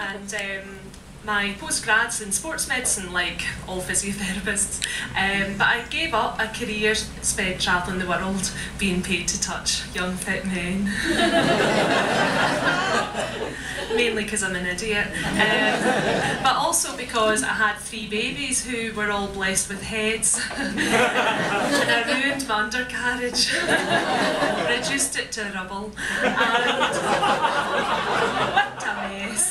and um, my postgrads in sports medicine, like all physiotherapists. Um, but I gave up a career spent travelling the world, being paid to touch young fit men. Mainly because I'm an idiot, um, but also because I had three babies who were all blessed with heads, and I ruined my undercarriage, reduced it to rubble, and mess.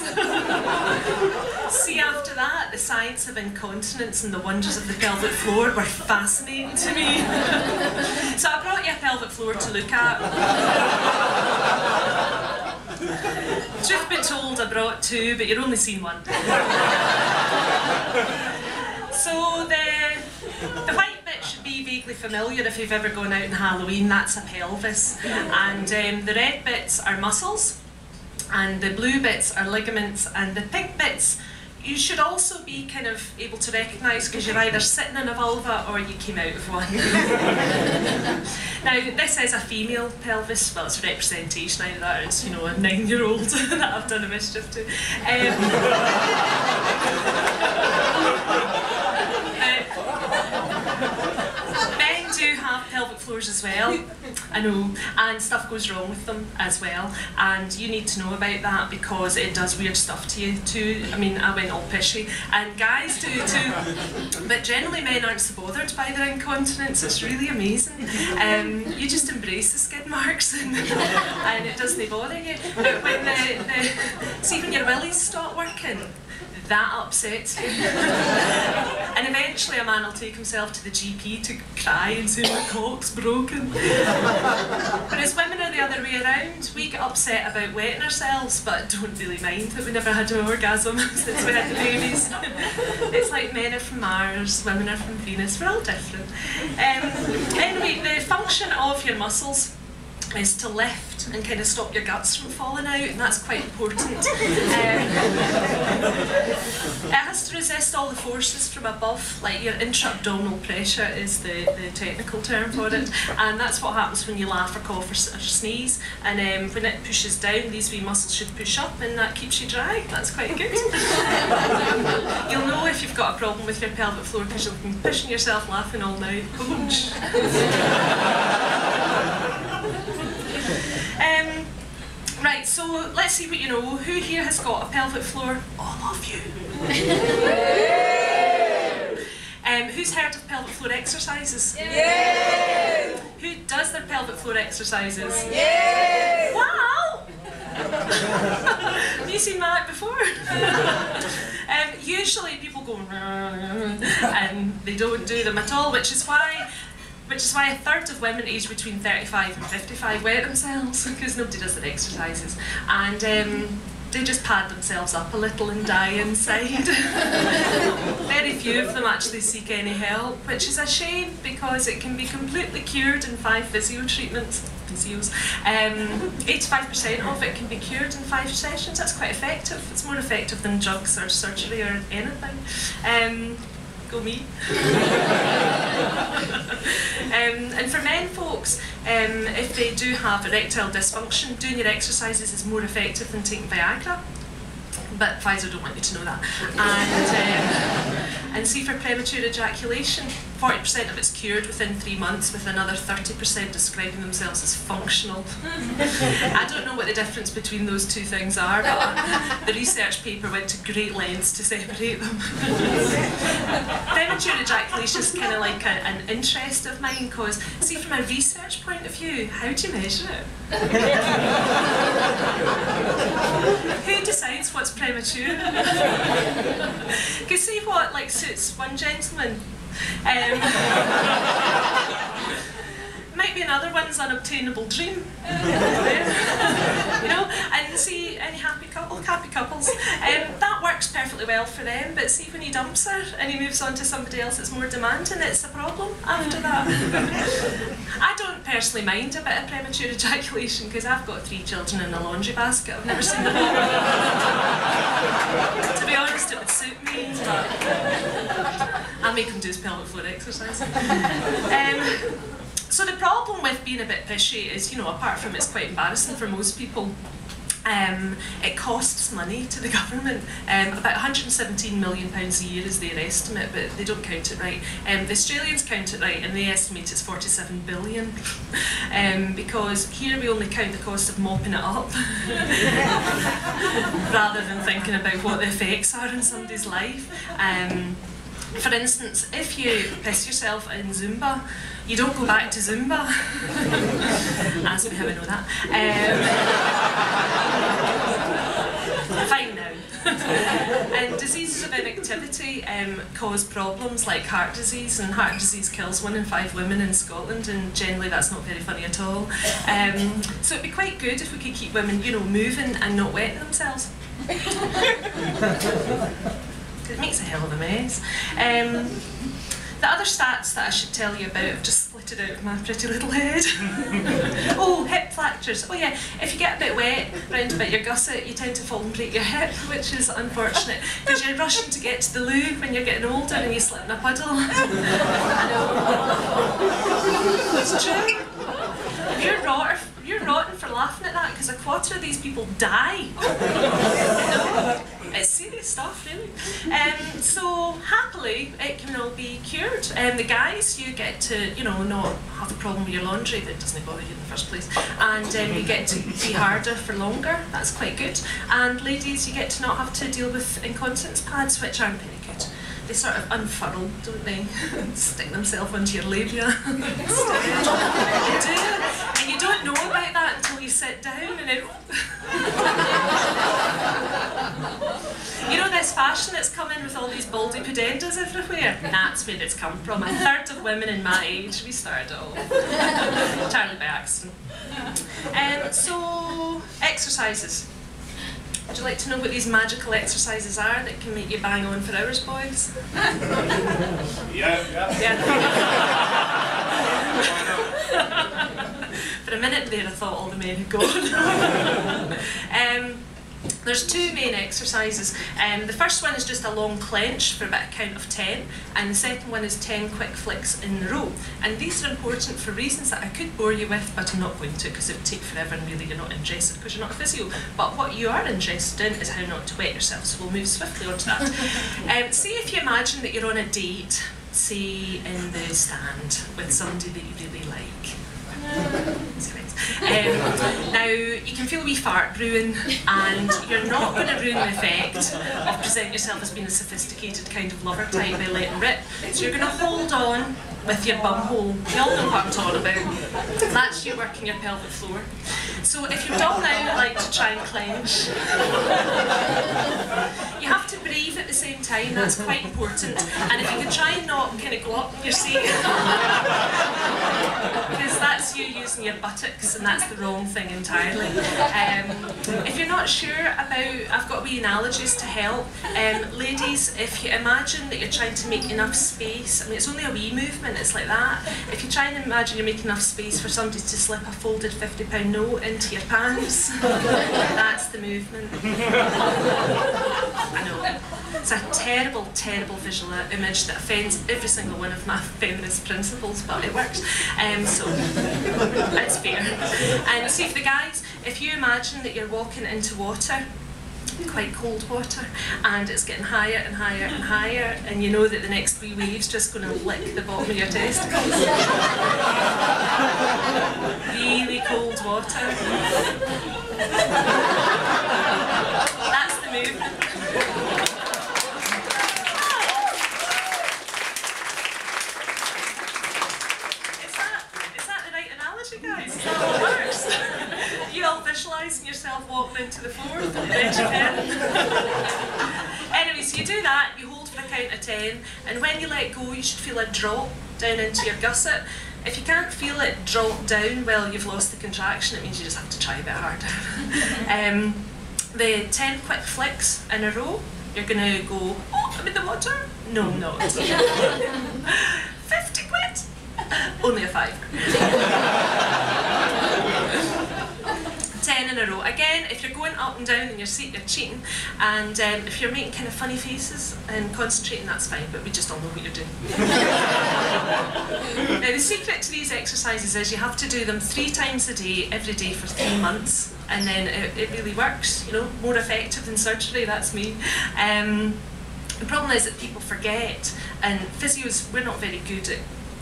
See, after that, the science of incontinence and the wonders of the pelvic floor were fascinating to me. so I brought you a pelvic floor to look at. Truth be told, I brought two, but you're only seen one. so the the white bit should be vaguely familiar if you've ever gone out on Halloween. That's a pelvis, and um, the red bits are muscles, and the blue bits are ligaments, and the pink bits you should also be kind of able to recognise because you're either sitting in a vulva or you came out of one. now, this is a female pelvis, well, it's representation either that or it's, you know, a nine year old that I've done a mischief to. Um, uh, men do have pelvic floors as well. I know, and stuff goes wrong with them as well, and you need to know about that because it does weird stuff to you too. I mean, I went all pishy, and guys do too, but generally men aren't so bothered by their incontinence. It's really amazing. Um, you just embrace the skid marks, and, and it doesn't bother you. But when the, the see when your willies stop working that upsets you. and eventually a man will take himself to the GP to cry and say my cock's broken. Whereas women are the other way around. We get upset about wetting ourselves but don't really mind that we never had an orgasm since we had the babies. it's like men are from Mars, women are from Venus, we're all different. Um, anyway, the function of your muscles is to lift and kind of stop your guts from falling out, and that's quite important. Um, it has to resist all the forces from above, like your intra-abdominal pressure is the, the technical term for it, and that's what happens when you laugh or cough or, or sneeze, and um, when it pushes down, these wee muscles should push up, and that keeps you dry. That's quite good. You'll know if you've got a problem with your pelvic floor because you'll be pushing yourself laughing all night. Um, right, so let's see what you know. Who here has got a pelvic floor? All of you. um, who's heard of pelvic floor exercises? Yeah. Who does their pelvic floor exercises? Yeah. Wow! Have you seen that before? um, usually people go and they don't do them at all, which is why which is why a third of women aged between 35 and 55 wear themselves because nobody does their exercises and um, they just pad themselves up a little and die inside. Very few of them actually seek any help, which is a shame because it can be completely cured in five physio treatments. Physios. 85% um, of it can be cured in five sessions. That's quite effective. It's more effective than drugs or surgery or anything. Um, go me. um, and for men folks, um, if they do have erectile dysfunction, doing your exercises is more effective than taking Viagra. But Pfizer don't want you to know that. And, um, and see for premature ejaculation, 40% of it's cured within three months, with another 30% describing themselves as functional. I don't know what the difference between those two things are, but the research paper went to great lengths to separate them. Premature ejaculation is kind of like a, an interest of mine, because, see, from a research point of view, how do you measure it? Who decides what's premature? Because see what like suits one gentleman um, might be another one's unobtainable dream. you know, and see any happy couple, happy couples, um, that works perfectly well for them. But see when he dumps her and he moves on to somebody else that's more demanding, it's a problem after that. I don't personally mind a bit of premature ejaculation because I've got three children in a laundry basket. I've never seen the make him do his pelvic floor exercise. Um, so the problem with being a bit pishy is, you know, apart from it's quite embarrassing for most people, Um, it costs money to the government, um, about 117 million pounds a year is their estimate, but they don't count it right. Um, the Australians count it right, and they estimate it's 47 billion, um, because here we only count the cost of mopping it up, rather than thinking about what the effects are in somebody's life. For instance, if you piss yourself in Zumba, you don't go back to Zumba, as we I know that. Um, fine now. and diseases of inactivity um, cause problems like heart disease, and heart disease kills one in five women in Scotland, and generally that's not very funny at all. Um, so it'd be quite good if we could keep women, you know, moving and not wetting themselves. it makes a hell of a mess. Um, the other stats that I should tell you about, I've just split it out of my pretty little head. oh, hip fractures. Oh yeah, if you get a bit wet round about your gusset, you tend to fall and break your hip, which is unfortunate because you're rushing to get to the loo when you're getting older and you slip in a puddle. It's true. You're rot you're rotten for laughing at that because a quarter of these people die. really. Um, so happily, it can all be cured. Um, the guys, you get to, you know, not have a problem with your laundry that doesn't bother you in the first place, and um, you get to be harder for longer. That's quite good. And ladies, you get to not have to deal with incontinence pads, which aren't very good they sort of unfurl, don't they? Stick themselves into your labia. you do. And you don't know about that until you sit down and then. you know this fashion that's come in with all these baldy pudendas everywhere? That's where it's come from. A third of women in my age, we started all. Entirely by accident. Um, so, exercises. Would you like to know what these magical exercises are that can make you bang on for hours, boys? yeah, yeah. yeah. for a minute there, I thought all the men had gone. um, there's two main exercises. Um, the first one is just a long clench for about a count of 10, and the second one is 10 quick flicks in a row. And these are important for reasons that I could bore you with, but I'm not going to because it would take forever and really you're not interested because you're not a physio. But what you are interested in is how not to wet yourself, so we'll move swiftly on to that. um, see if you imagine that you're on a date, say in the stand with somebody that you really like. Um, now, you can feel a wee fart brewing, and you're not going to ruin the effect of presenting yourself as being a sophisticated kind of lover type by letting rip. So you're going to hold on with your bum hole. You all know what I'm talking about. That's you working your pelvic floor. So if you're dull now, like to try and clench. you have to breathe at the same time, that's quite important. And if you can try and not kind of go up your seat, because that's you using your buttocks and that's the wrong thing entirely. Um, if you're not sure about, I've got wee analogies to help. Um, ladies, if you imagine that you're trying to make enough space, I mean it's only a wee movement, it's like that. If you try and imagine you're making enough space for somebody to slip a folded £50 note into your pants, that's the movement. I know. It's a terrible, terrible visual image that offends every single one of my feminist principles, but it works. Um, so it's fair. And see, if the guys, if you imagine that you're walking into water, quite cold water and it's getting higher and higher and higher and you know that the next three waves just going to lick the bottom of your testicles. really cold water. That's the movement. Walking into the and anyway, so you do that, you hold for a count of ten, and when you let go, you should feel a drop down into your gusset. If you can't feel it drop down, well, you've lost the contraction. It means you just have to try a bit harder. um, the 10 quick flicks in a row, you're going to go, oh, I'm in the water. No, I'm not. 50 quid. Only a five. 10 in a row. Again, if you're going up and down in your seat, you're cheating. And um, if you're making kind of funny faces and concentrating, that's fine, but we just all know what you're doing. now, the secret to these exercises is you have to do them three times a day, every day for three months. and then it, it really works. You know, more effective than surgery. That's me. Um, the problem is that people forget, and physios we're not very good at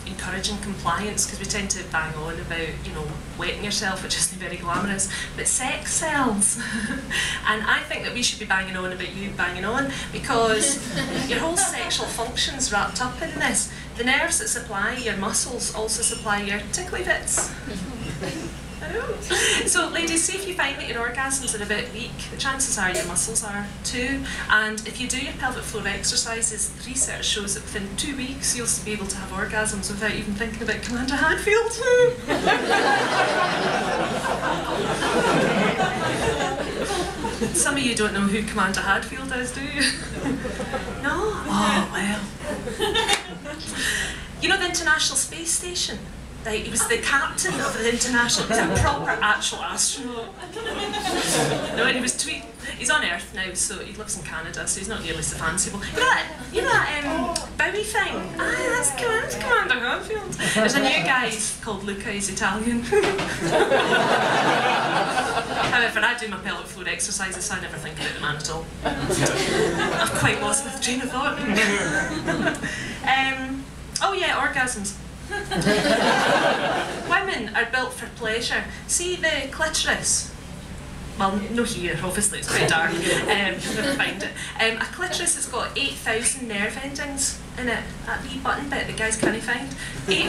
encouraging compliance because we tend to bang on about you know wetting yourself, which isn't very glamorous. But sex sells, and I think that we should be banging on about you banging on because your whole sexual function's wrapped up in this. The nerves that supply your muscles also supply your tickly bits. Mm-hmm. So, ladies, see if you find that your orgasms are a bit weak, the chances are your muscles are too. And if you do your pelvic floor exercises, the research shows that within two weeks you'll be able to have orgasms without even thinking about Commander Hadfield. Some of you don't know who Commander Hadfield is, do you? no? Oh, well. You know the International Space Station? Like, he was the captain of the international, he was a proper actual astronaut. no, and he was tweet. He's on Earth now, so he lives in Canada, so he's not nearly so fanciful. You know that, you know that um, Bowie thing? Ah, that's, that's Commander Hadfield. There's a new guy called Luca, he's Italian. However, I do my pelvic floor exercises, so I never think about the man at all. I'm quite lost with train of thought. um, oh yeah, orgasms. Women are built for pleasure. See the clitoris? Well, no here, obviously, it's quite dark. Um, never find it. Um, a clitoris has got 8,000 nerve endings in it. That wee button bit that guys can't find. 8,000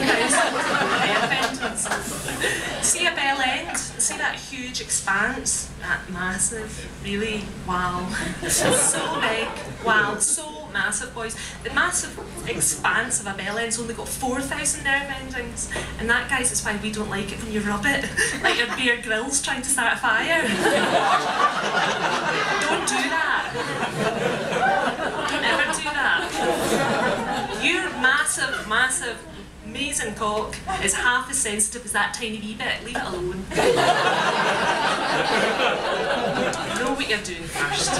nerve endings. See a bell end? See that huge expanse? That massive, really, wow. so big, wow, so massive, boys. The massive expanse of a bell end's only got 4,000 nerve endings. And that, guys, is why we don't like it when you rub it. like your Bear Grylls trying to start a fire. don't do that. Don't ever do that. Your massive, massive amazing cock is half as sensitive as that tiny wee bit. Leave it alone. know what you're doing first.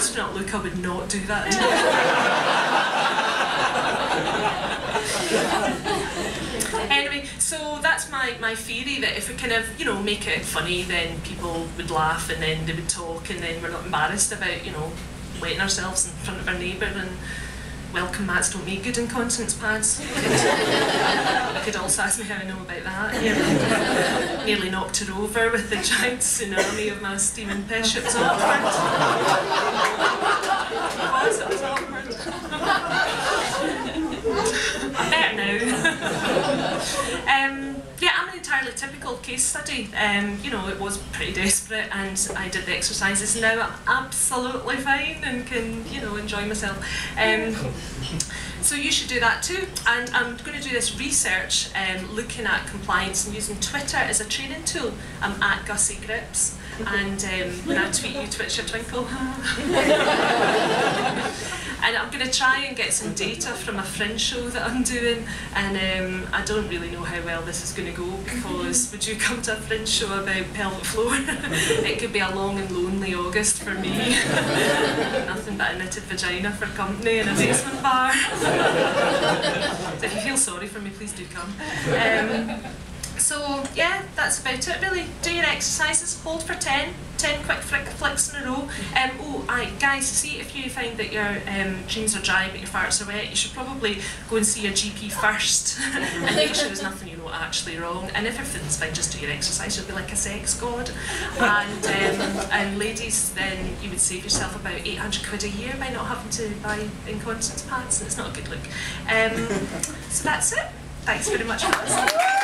Astronaut Luca would not do that. anyway, so that's my, my theory that if we kind of, you know, make it funny, then people would laugh and then they would talk and then we're not embarrassed about, you know, wetting ourselves in front of our neighbour and welcome mats don't make good incontinence pads. you could also ask me how I know about that. Nearly, nearly knocked her over with the giant tsunami of my steaming piss. It was awkward. I'm better now. um, entirely typical case study. Um, you know, it was pretty desperate, and I did the exercises. And now I'm absolutely fine and can, you know, enjoy myself. Um, so you should do that too. And I'm going to do this research um, looking at compliance and using Twitter as a training tool. I'm at Gussie Grips, and um, when I tweet, you twitch your twinkle. and I'm going to try and get some data from a fringe show that I'm doing and um, I don't really know how well this is going to go because would you come to a fringe show about pelvic floor? it could be a long and lonely August for me. Nothing but a knitted vagina for company in a basement bar. so if you feel sorry for me, please do come. Um, so yeah, that's about it really. Do your exercises, hold for 10, 10 quick flick, flicks in a row. Um, oh, aye, guys, see if you find that your um, dreams are dry but your farts are wet, you should probably go and see your GP first and make sure there's nothing you know actually wrong. And if everything's fine, just do your exercise, you'll be like a sex god. And, um, and ladies, then you would save yourself about 800 quid a year by not having to buy incontinence pads, and it's not a good look. Um, so that's it. Thanks very much for listening.